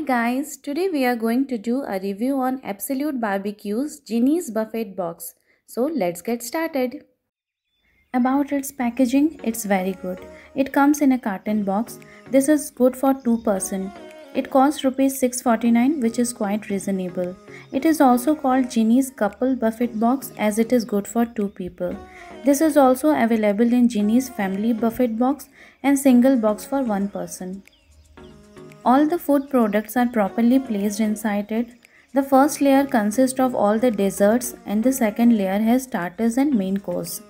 guys, today we are going to do a review on Absolute Barbecue's Genie's Buffet Box. So let's get started. About its packaging, it's very good. It comes in a carton box. This is good for 2 person. It costs rupees 649 which is quite reasonable. It is also called Genie's Couple Buffet Box as it is good for 2 people. This is also available in Genie's Family Buffet Box and single box for 1 person. All the food products are properly placed inside it. The first layer consists of all the desserts and the second layer has starters and main course.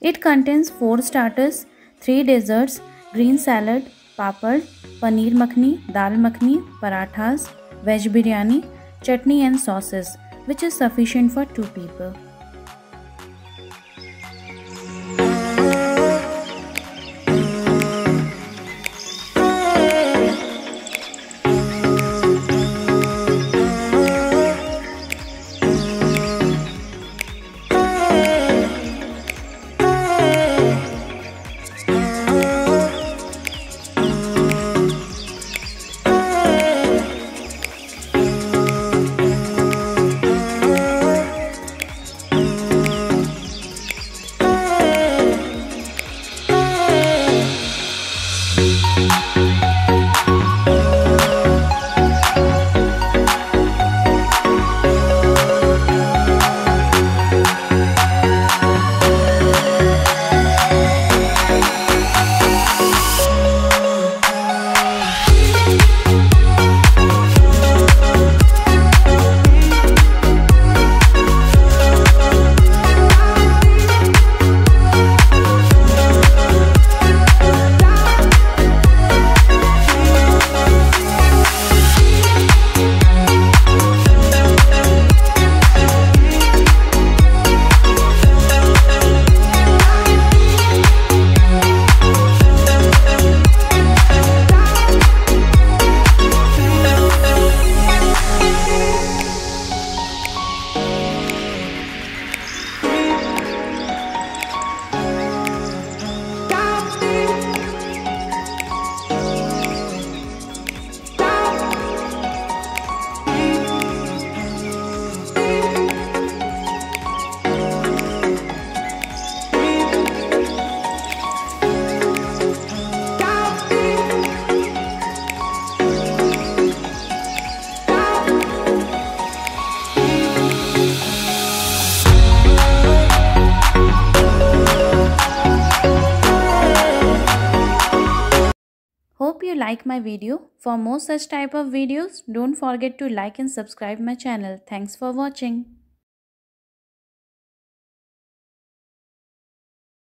It contains 4 starters, 3 desserts, green salad, papad, paneer makhni, dal makhni, parathas, veg biryani, chutney and sauces which is sufficient for 2 people. Hope you like my video. For more such type of videos, don't forget to like and subscribe my channel. Thanks for watching.